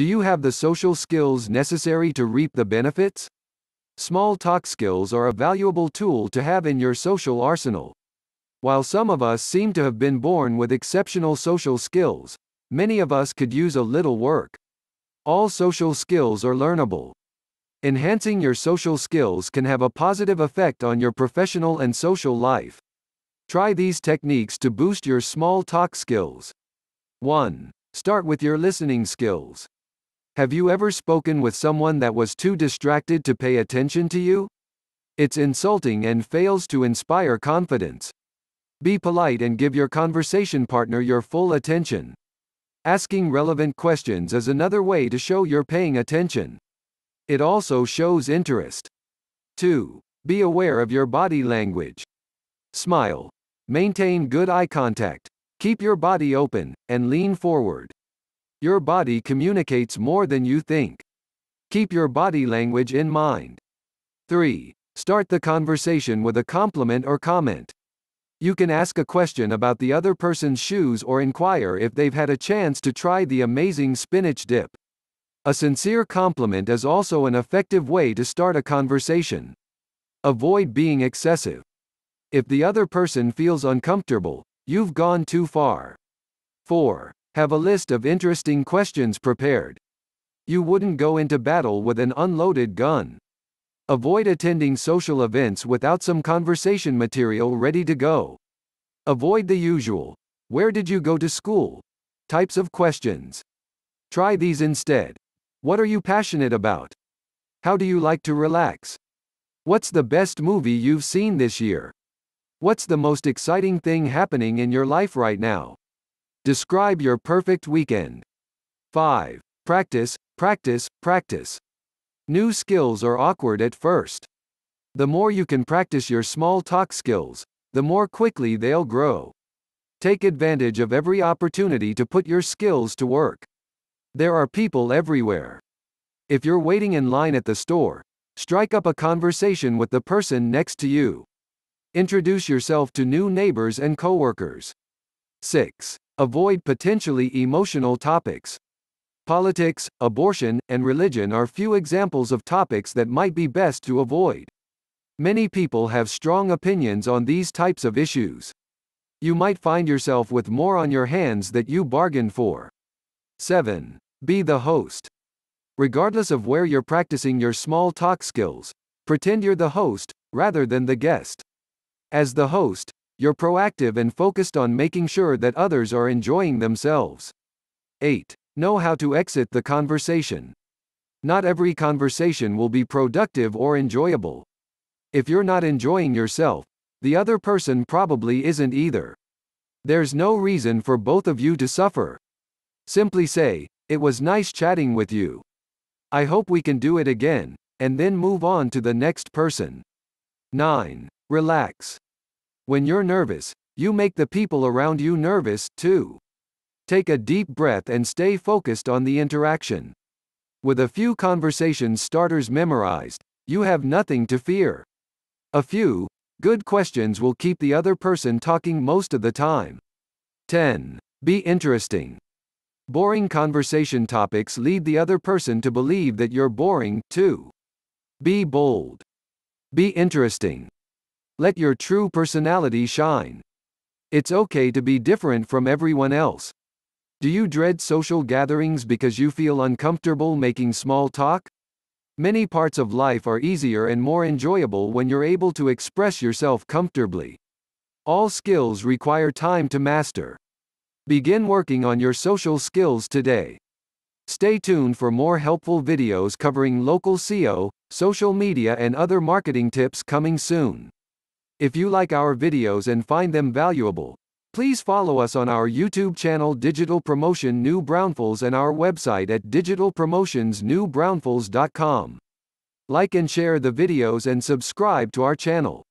Do you have the social skills necessary to reap the benefits? Small talk skills are a valuable tool to have in your social arsenal. While some of us seem to have been born with exceptional social skills, many of us could use a little work. All social skills are learnable. Enhancing your social skills can have a positive effect on your professional and social life. Try these techniques to boost your small talk skills. 1. Start with your listening skills. Have you ever spoken with someone that was too distracted to pay attention to you? It's insulting and fails to inspire confidence. Be polite and give your conversation partner your full attention. Asking relevant questions is another way to show you're paying attention. It also shows interest. 2. Be aware of your body language. Smile. Maintain good eye contact. Keep your body open, and lean forward. Your body communicates more than you think. Keep your body language in mind. 3. Start the conversation with a compliment or comment. You can ask a question about the other person's shoes or inquire if they've had a chance to try the amazing spinach dip. A sincere compliment is also an effective way to start a conversation. Avoid being excessive. If the other person feels uncomfortable, you've gone too far. 4. Have a list of interesting questions prepared. You wouldn't go into battle with an unloaded gun. Avoid attending social events without some conversation material ready to go. Avoid the usual, where did you go to school? types of questions. Try these instead. What are you passionate about? How do you like to relax? What's the best movie you've seen this year? What's the most exciting thing happening in your life right now? Describe your perfect weekend. 5. Practice, practice, practice. New skills are awkward at first. The more you can practice your small talk skills, the more quickly they'll grow. Take advantage of every opportunity to put your skills to work. There are people everywhere. If you're waiting in line at the store, strike up a conversation with the person next to you. Introduce yourself to new neighbors and coworkers. 6. Avoid potentially emotional topics. Politics, abortion, and religion are few examples of topics that might be best to avoid. Many people have strong opinions on these types of issues. You might find yourself with more on your hands that you bargained for. 7. Be the host. Regardless of where you're practicing your small talk skills, pretend you're the host, rather than the guest. As the host, you're proactive and focused on making sure that others are enjoying themselves. 8. Know how to exit the conversation. Not every conversation will be productive or enjoyable. If you're not enjoying yourself, the other person probably isn't either. There's no reason for both of you to suffer. Simply say, It was nice chatting with you. I hope we can do it again, and then move on to the next person. 9. Relax. When you're nervous, you make the people around you nervous, too. Take a deep breath and stay focused on the interaction. With a few conversation starters memorized, you have nothing to fear. A few, good questions will keep the other person talking most of the time. 10. Be interesting. Boring conversation topics lead the other person to believe that you're boring, too. Be bold. Be interesting. Let your true personality shine. It's okay to be different from everyone else. Do you dread social gatherings because you feel uncomfortable making small talk? Many parts of life are easier and more enjoyable when you're able to express yourself comfortably. All skills require time to master. Begin working on your social skills today. Stay tuned for more helpful videos covering local SEO, social media and other marketing tips coming soon. If you like our videos and find them valuable, please follow us on our YouTube channel Digital Promotion New Braunfels and our website at digitalpromotionsnewbraunfels.com. Like and share the videos and subscribe to our channel.